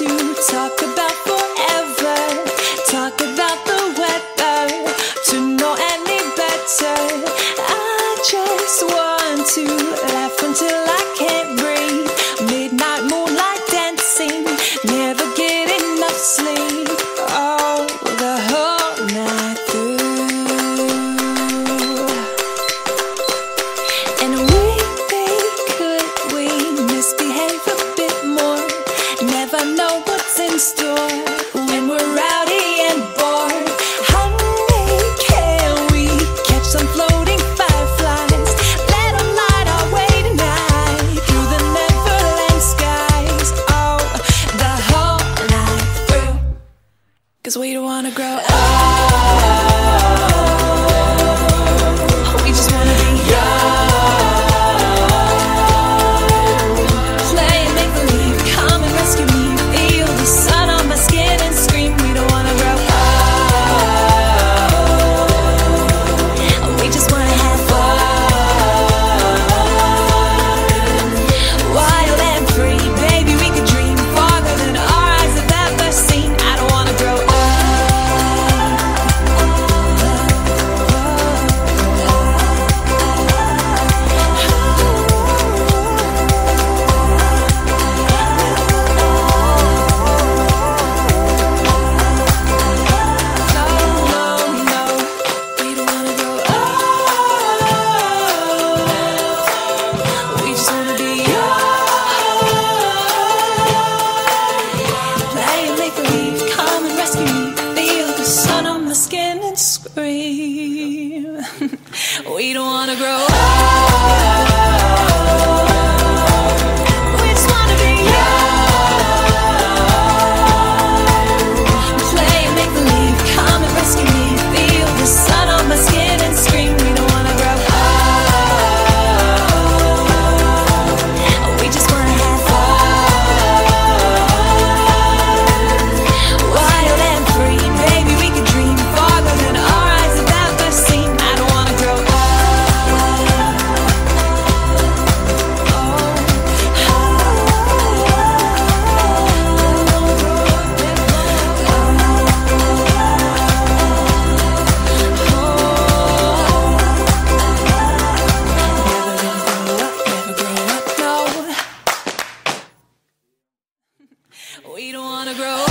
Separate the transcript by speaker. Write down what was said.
Speaker 1: to Cause we don't wanna grow up. don't wanna grow